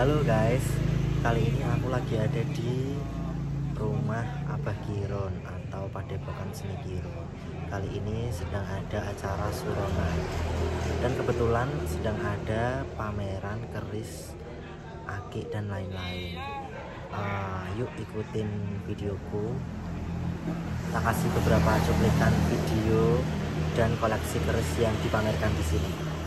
Halo guys, kali ini aku lagi ada di rumah Abah Kiron atau Padepokan Seni Kiron. Kali ini sedang ada acara suronan dan kebetulan sedang ada pameran keris, akik dan lain-lain. Uh, yuk ikutin videoku. Kita kasih beberapa cuplikan video dan koleksi keris yang dipamerkan di sini.